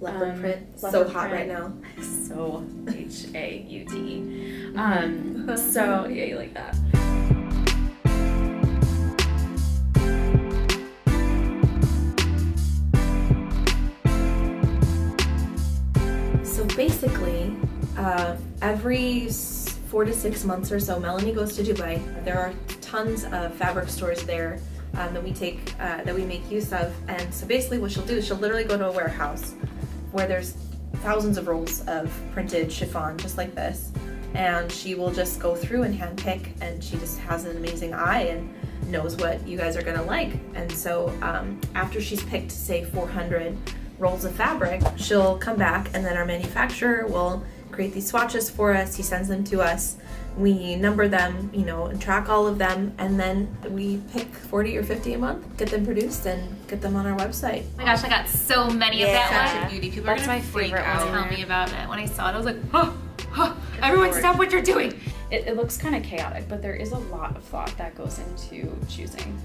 Leopard Um, print. So leopard hot right now. So H A U T. Um, so yeah, you like that. So basically, uh, every four to six months or so, Melanie goes to Dubai. There are tons of fabric stores there um, that we take, uh, that we make use of. And so basically, what she'll do is she'll literally go to a warehouse where there's thousands of rolls of printed chiffon, just like this. And she will just go through and hand pick, and she just has an amazing eye and knows what you guys are gonna like. And so um, after she's picked, say, 400 rolls of fabric, she'll come back and then our manufacturer will create these swatches for us. He sends them to us. We number them, you know, and track all of them, and then we pick 40 or 50 a month, get them produced, and get them on our website. Oh my gosh, I got so many of Yeah. that Fashion one. beauty. People That's are gonna my freak favorite out. Tell me about it. When I saw it, I was like, oh, oh everyone stop what you're doing. It, it looks kind of chaotic, but there is a lot of thought that goes into choosing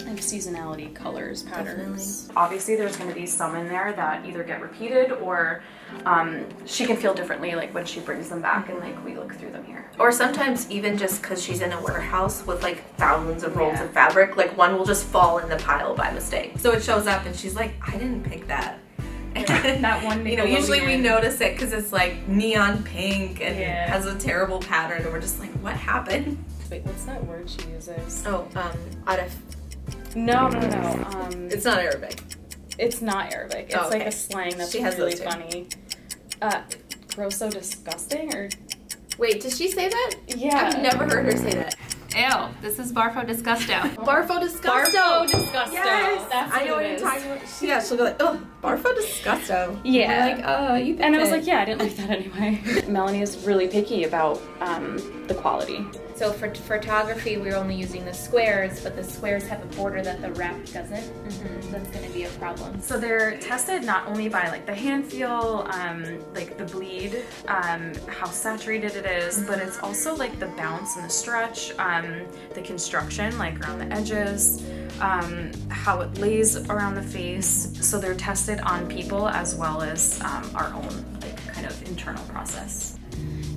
like seasonality, colors, patterns. Obviously, there's going to be some in there that either get repeated or um, she can feel differently, like when she brings them back and like we look through them here. Or sometimes even just because she's in a warehouse with like thousands of rolls Yeah. of fabric, like one will just fall in the pile by mistake. So it shows up and she's like, I didn't pick that. That one you know, usually we notice it because it's like neon pink and Yeah. has a terrible pattern, and we're just like, what happened? Wait, what's that word she uses? Oh, um, arif. No, no, no. Um, It's not Arabic. It's not Arabic. It's Oh, like okay. a slang that's She has really those too. funny. Uh, gross so disgusting or Wait, did she say that? yeah. I've never heard her say that. Ew, this is Barfo Disgusto. Barfo disgusto. Barfo disgusto. Yes, That's I know what it you're talking about. Yeah, she'll go like, oh, Barfo disgusto. Yeah. We're like, oh, you. And I was picked like, yeah, I didn't like that anyway. Melanie is really picky about um, the quality. So for photography, we're only using the squares, but the squares have a border that the wrap doesn't. That's going to be a problem. So they're tested not only by like the hand feel, um, like the bleed, um, how saturated it is, but it's also like the bounce and the stretch, um, the construction, like around the edges, um, how it lays around the face. So they're tested on people as well as um, our own like kind of internal process.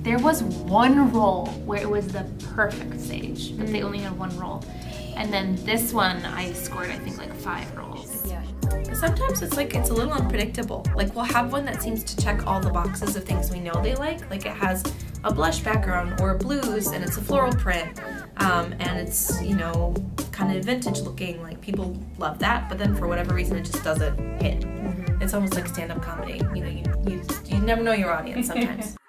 There was one roll where it was the perfect stage, but they only had one roll. And then this one, I scored, I think, like five rolls. Yeah. Sometimes it's like it's a little unpredictable. Like we'll have one that seems to check all the boxes of things we know they like. Like it has a blush background or blues and it's a floral print. Um, and it's, you know, kind of vintage looking. Like people love that, but then for whatever reason it just doesn't hit. It's almost like stand-up comedy. You know, you, you, you never know your audience sometimes.